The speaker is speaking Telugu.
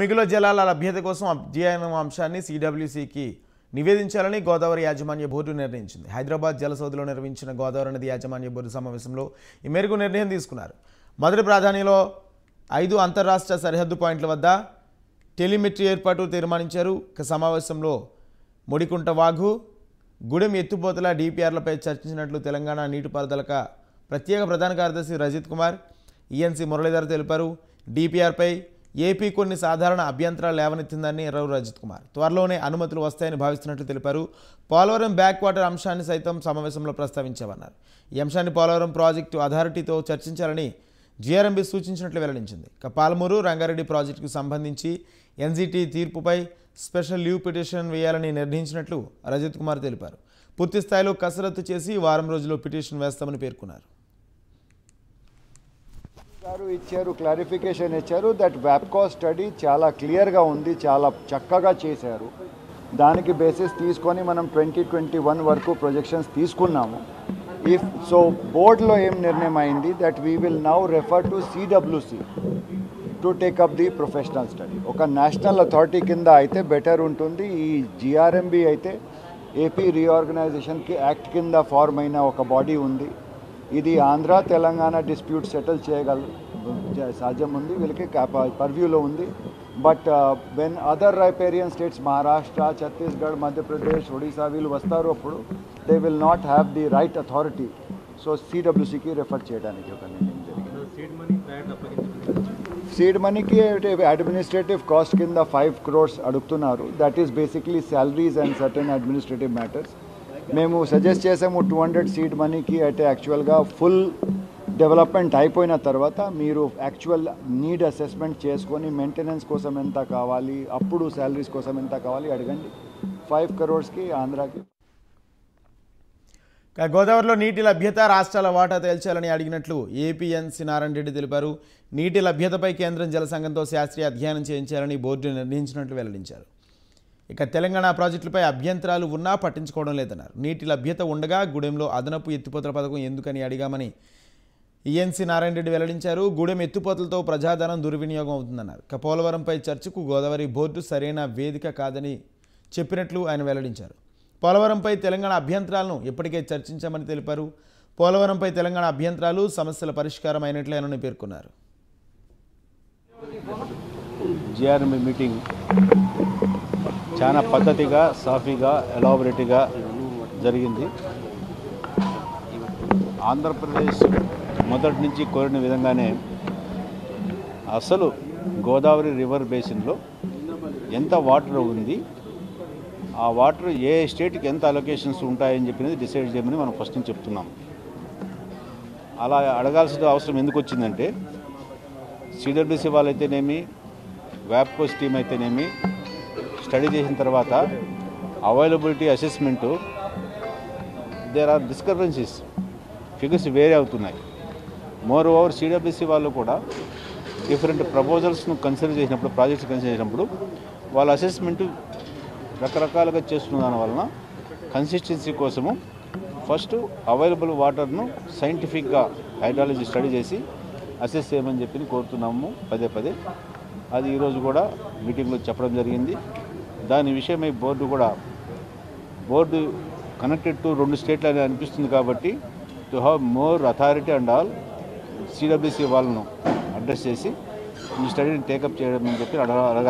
మిగులు జలాల లభ్యత కోసం అధ్యయనం అంశాన్ని సిడబ్ల్యూసికి నివేదించాలని గోదావరి యాజమాన్య బోర్డు నిర్ణయించింది. హైదరాబాద్ జలసౌధిలో నిర్వహించిన గోదావరి నది యాజమాన్య బోర్డు సమావేశంలో ఈ మేరకు నిర్ణయం తీసుకున్నారు. మొదటి ప్రాధాన్యంలో ఐదు అంతర్రాష్ట్ర సరిహద్దు పాయింట్ల వద్ద టెలిమెట్రీ ఏర్పాటు తీర్మానించారు. ఇక సమావేశంలో ముడికుంట వాగు గుడెం ఎత్తుపోతల డిపిఆర్లపై చర్చించినట్లు తెలంగాణ నీటిపారుదలక ప్రత్యేక ప్రధాన కార్యదర్శి రజిత్ కుమార్ ఈఎన్సీ మురళీధర్ తెలిపారు. డిపిఆర్పై ఏపీ కొన్ని సాధారణ అభ్యంతరాలు లేవనెత్తిందని రఘు రజిత్ కుమార్. త్వరలోనే అనుమతులు వస్తాయని భావిస్తున్నట్లు తెలిపారు. పోలవరం బ్యాక్ వాటర్ అంశాన్ని సైతం సమావేశంలో ప్రస్తావించామన్నారు. ఈ అంశాన్ని పోలవరం ప్రాజెక్టు అథారిటీతో చర్చించాలని జీఆర్ఎంబీ సూచించినట్లు వెల్లడించింది. ఇక పాలమూరు రంగారెడ్డి ప్రాజెక్టుకు సంబంధించి ఎన్జీటీ తీర్పుపై స్పెషల్ లీవ్ పిటిషన్ వేయాలని నిర్ణయించినట్లు రజత్ కుమార్ తెలిపారు. పూర్తి స్థాయిలో కసరత్తు చేసి వారం రోజుల్లో పిటిషన్ వేస్తామని పేర్కొన్నారు. గారు ఇచ్చారు క్లారిఫికేషన్ ఇచ్చారు. దట్ వ్యాప్కో స్టడీ చాలా క్లియర్గా ఉంది చాలా చక్కగా చేశారు. దానికి బేసిస్ తీసుకొని మనం ట్వంటీ ట్వంటీ వన్ వరకు ప్రొజెక్షన్స్ తీసుకున్నాము. ఇఫ్ సో బోర్డులో ఏం నిర్ణయం అయింది? That we will now refer to CWC to take up the professional study ఒక నేషనల్ అథారిటీ కింద అయితే బెటర్ ఉంటుంది. ఈ జిఆర్ఎంబి అయితే ఏపీ రీఆర్గనైజేషన్కి యాక్ట్ కింద ఫార్మ్ అయిన ఒక బాడీ ఉంది. ఇది ఆంధ్ర తెలంగాణ డిస్ప్యూట్ సెటిల్ చేయగలరు సాధ్యం ఉంది వీళ్ళకి పర్వ్యూలో ఉంది. But when other riparian states Maharashtra Chhattisgarh Madhya Pradesh Odisha వీళ్ళు వస్తారు అప్పుడు they will not have the right authority. So సిడబ్ల్యూసికి refer చేయడానికి ఒక నిర్ణయం జరిగింది. సీడ్ మనీకి అడ్మినిస్ట్రేటివ్ కాస్ట్ కింద ఫైవ్ క్రోర్స్ అడుగుతున్నారు. That is basically salaries and certain administrative matters మేము సజెస్ట్ చేసాము టూ హండ్రెడ్ సీడ్ మనీకి అయితే యాక్చువల్గా ఫుల్ డెవలప్మెంట్ అయిపోయిన తర్వాత మీరు యాక్చువల్ నీడ్ అసెస్మెంట్ చేసుకొని మెయింటెనెన్స్ కోసం ఎంత కావాలి అప్పుడు శాలరీస్ కోసం ఎంత కావాలి అడగండి. ఫైవ్ కరోడ్స్కి ఆంధ్రాకి. గోదావరిలో నీటి లభ్యత రాష్ట్రాల వాటా తేల్చాలని అడిగినట్లు ఏపీఎన్సీ నారాయణ రెడ్డి తెలిపారు. నీటి లభ్యతపై కేంద్రం జల సంఘంతో శాస్త్రీయ అధ్యయనం చేయించాలని బోర్డు నిర్ణయించినట్లు వెల్లడించారు. ఇక తెలంగాణ ప్రాజెక్టులపై అభ్యంతరాలు ఉన్నా పట్టించుకోవడం లేదన్నారు. నీటి లభ్యత ఉండగా గూడెంలో అదనపు ఎత్తిపోతల పథకం ఎందుకని అడిగామని ఈఎన్సీ నారాయణ రెడ్డి వెల్లడించారు. గూడెం ఎత్తుపోతలతో ప్రజాధనం దుర్వినియోగం అవుతుందన్నారు. ఇక పోలవరంపై చర్చకు గోదావరి బోర్డు సరైన వేదిక కాదని చెప్పినట్లు ఆయన వెల్లడించారు. పోలవరంపై తెలంగాణ అభ్యంతరాలను ఇప్పటికే చర్చించామని తెలిపారు. పోలవరంపై తెలంగాణ అభ్యంతరాలు సమస్యల పరిష్కారం అయినట్లేనని పేర్కొన్నారు. జిఆర్ఎంబి మీటింగ్ చాలా పద్ధతిగా సాఫీగా ఎలాబొరేట్గా జరిగింది. ఆంధ్రప్రదేశ్ మొదటి నుంచి కోరిన విధంగానే అసలు గోదావరి రివర్ బేసిన్లో ఎంత వాటర్ ఉంది ఆ వాటర్ ఏ స్టేట్కి ఎంత అలొకేషన్స్ ఉంటాయని చెప్పినది డిసైడ్ చేయమని మనం ఫస్ట్ నుంచి చెప్తున్నాం. అలా అడగాల్సిన అవసరం ఎందుకు వచ్చిందంటే సిడబ్ల్యూసీ వాళ్ళైతేనేమి వ్యాప్కోస్ టీమ్ అయితేనేమి స్టడీ చేసిన తర్వాత availability assessment there are discrepancies figures వేరే అవుతున్నాయి. మోర్ ఓవర్ సిడబ్ల్యూసీ వాళ్ళు కూడా డిఫరెంట్ ప్రపోజల్స్ను కన్సిడర్ చేసినప్పుడు ప్రాజెక్ట్స్ కన్సిడర్ చేసినప్పుడు వాళ్ళ అసెస్మెంట్ రకరకాలుగా చేస్తున్న దాని వలన కన్సిస్టెన్సీ కోసము ఫస్ట్ అవైలబుల్ వాటర్ను సైంటిఫిక్గా హైడ్రాలజీ స్టడీ చేసి అసెస్ చేయమని చెప్పి కోరుతున్నాము పదే పదే. అది ఈరోజు కూడా మీటింగ్లో చెప్పడం జరిగింది. దాని విషయమై బోర్డు కూడా బోర్డు కనెక్టెడ్ టు రెండు స్టేట్లు అని అనిపిస్తుంది కాబట్టి to have more authority and all CWC వాళ్ళను అడ్రస్ చేసి ఈ స్టడీని టేకప్ చేయడం అని చెప్పి అడగ అడగాలి.